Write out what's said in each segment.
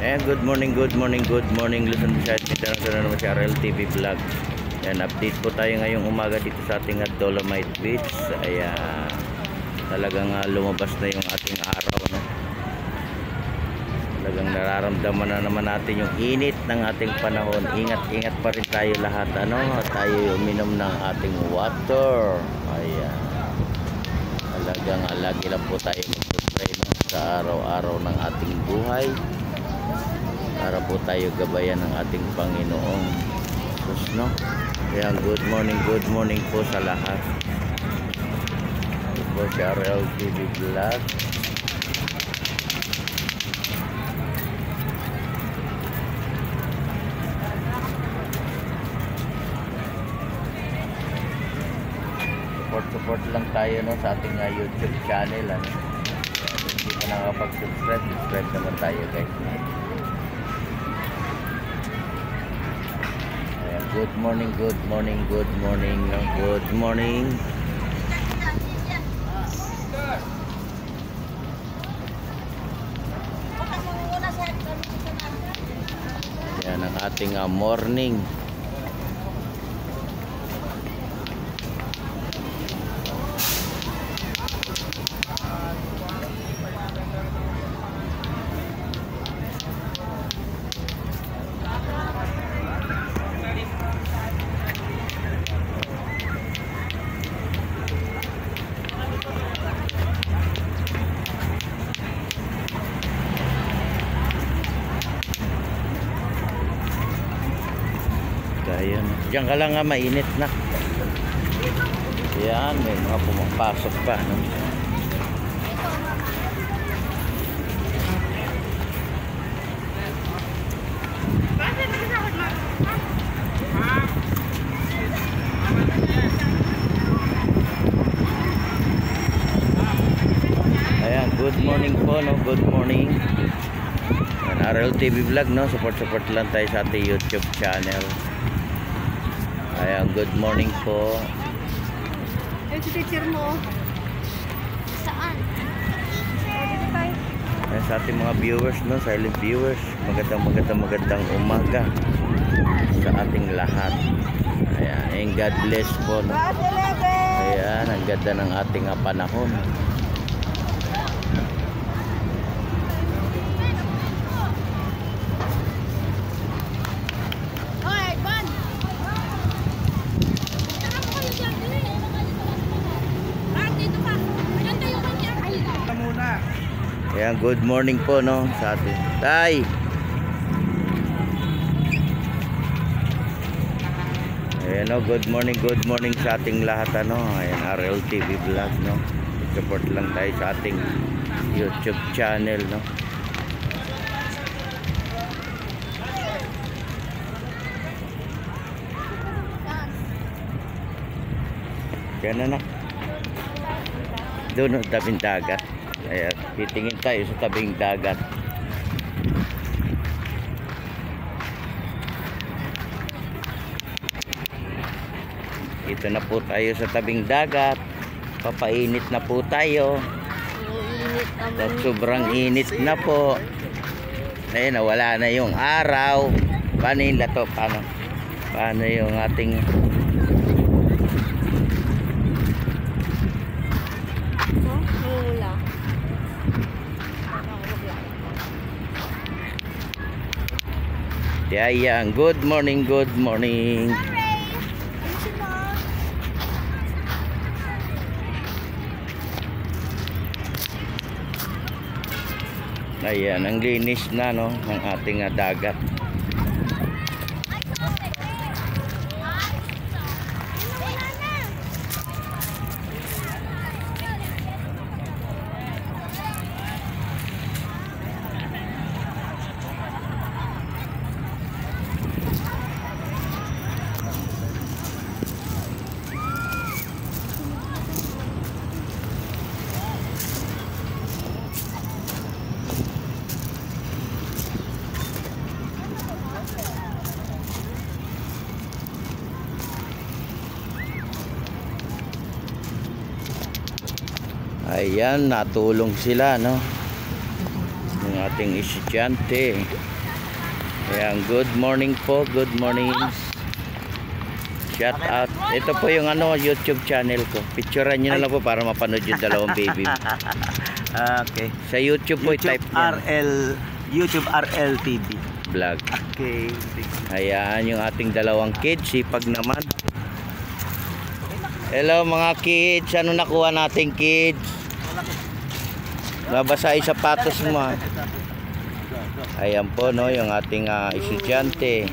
Eh, good morning, good morning, good morning Luzon, Visayas, na naman si RL TV Vlog. Yan, update po tayo ngayong umaga dito sa ating at Dolomite Beach. Ayan, talagang ah, lumabas na yung ating araw, no? Talagang nararamdaman na naman natin yung init ng ating panahon. Ingat-ingat pa rin tayo lahat, ano? Tayo uminom ng ating water. Ayan. Talagang ah, lagi lang po tayo magpapray no? sa araw-araw ng ating buhay po tayo gabayan ng ating Panginoong Jesus, no? Kaya good morning, good morning po sa lahat. Ito po si RL TV Vlog. Support, support lang tayo no, sa ating uh, YouTube channel. Ano? Kung Hindi pa nakapag-subscribe, subscribe naman tayo guys. Good morning, good morning, good morning, good morning. Yan ang ating ah, morning. Kaya na. Diyan ka lang nga mainit na. Yan, may mga pumapasok pa. No? Ayan, good morning po, no? Good morning. Yan, RL TV Vlog, no? Support, support lang tayo sa ating YouTube channel. Ayan, good morning po. Ayun si teacher mo. Saan? Dito tayo. Ayan, sa ating mga viewers, no? Silent viewers. Magandang, magandang, magandang umaga sa ating lahat. Ayan, and God bless po, no? Bus 11! Ayan, ang ganda ng ating ah, panahon. Hoy, Ban! Bakit dito ka? Ayan tayo kanya. Ay, Ayan, good morning po, no? Sa ating. Tay! Ayan, no? Good morning, good morning sa ating lahat, ano? Ayan, RL TV Vlog, no? Support lang tayo sa ating YouTube channel, no? Diyan na na. Doon, tabing dagat. Ayan, titingin tayo sa tabing dagat. Dito na po tayo sa tabing dagat. Papainit na po tayo. At sobrang init na po. Ayun, nawala na yung araw. Paano yung lato? Paano? Paano yung ating... No? Yayang, good morning, good morning. Ayan, ang linis na no ng ating ah, dagat. Ayan, natulong sila, no? Yung ating estudyante. Ayan, good morning po, good morning. Shout out. Ito po yung ano, YouTube channel ko. Picturean nyo na lang po para mapanood yung dalawang baby. Ah, okay. Sa YouTube po, YouTube type nyo. RL YouTube RL TV. Vlog. Okay. Ayan, yung ating dalawang kids. Sipag naman. Hello mga kids. Ano nakuha natin kids? Nabasa yung sapatos mo. ah. Ayan po no, yung ating ah, estudyante.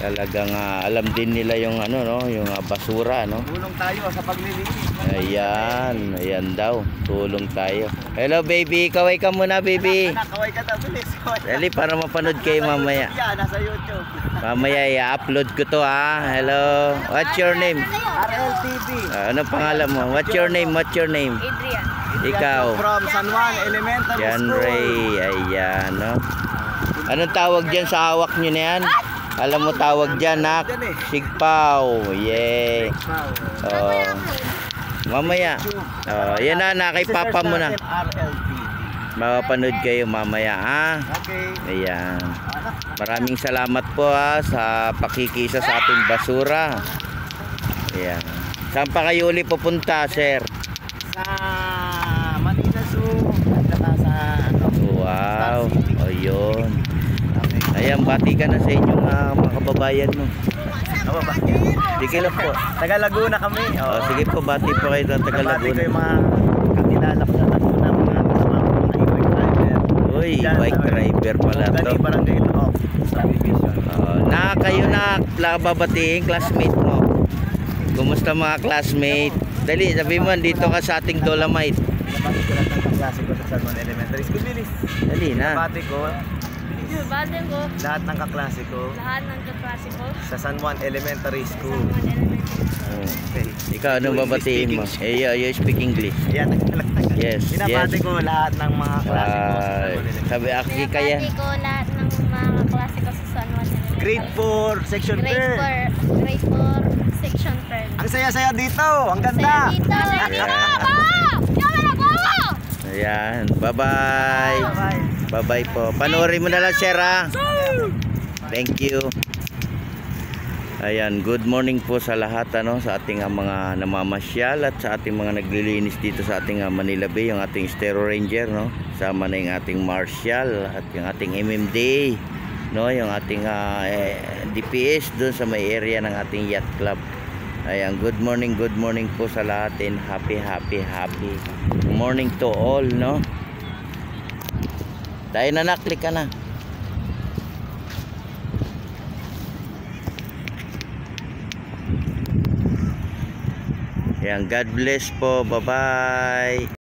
Talagang ah, alam din nila yung ano no, yung ah, basura no. Tulong tayo sa paglilinis. Ayan, ayan daw. Tulong tayo. Hello baby, kaway ka muna baby. Anak, kaway ka daw, bilis. Dali para mapanood kayo mamaya. Yan, nasa YouTube. Mamaya i-upload ko to ha. Hello. What's your name? RL TV. Ah, ano pangalan mo? What's your name? What's your name? Adrian. Ikaw. From San Juan Elementary Yan School. Ray. Ayan, no? Anong tawag dyan sa hawak nyo na yan? Alam mo tawag dyan, nak? Sigpaw. Yeah. Oh. Mamaya. Oh, yan na, na kay papa mo na. Mapapanood kayo mamaya, ha? Okay. Ayan. Maraming salamat po ha sa pakikisa sa ating basura. Ayan. Saan pa kayo uli pupunta, sir? Sa Manila Zoo. At saka sa ano. Wow. O yun. Okay. Ayan, bati ka na sa inyong ah, mga kababayan mo. Ako ba? Sige lang po. Taga Laguna kami. O, sige po, bati po kayo ng taga Nabati ko Laguna. yung mga kakilala ko sa Laguna, mga kasama ko, mga e-bike driver. Uy, bike driver pala to. Gani, barangay ito. Oh. Oh, na kayo na babatiin classmate mo. Kumusta mga classmate? Dali, sabi mo, dito ka sa ating Dolomite. Nabati ko lahat ng kaklase ko sa Juan Elementary School. Bilis. Dali na. Nabati ko Baden ko, lahat ng kaklase ko lahat ng kaklase ko. sa San Juan Elementary School. mga elementary. Oh. Okay. Ikaw, anong You babatiin mo? Eh, yeah, you speak English. Yan. Yes, Binabati yes. ko lahat ng mga klase ko sa San Juan Elementary. sabi, aki kaya. Binabati ko lahat ng mga kaklase ko sa San Juan Elementary. Grade 4, section Grade 3. 4, grade 4, section 10. Ang saya-saya dito. Ang ganda. Saya dito! Saya dito! Yeah. Bawa! Yan na bawa! Ayan, bye-bye. Bye. Bye-bye po. Panoorin mo na lang, sir, ha? Thank you. Ayan, good morning po sa lahat ano sa ating ah, mga namamasyal at sa ating mga naglilinis dito sa ating ah, Manila Bay, yung ating Stero Ranger no. Sama na yung ating Marshal at yung ating MMD no, yung ating ah, eh, DPS doon sa may area ng ating yacht club. Ayan, good morning, good morning po sa lahat and happy, happy, happy morning to all, no? Tayo na naklik ka na. Yan, God bless po. Bye-bye.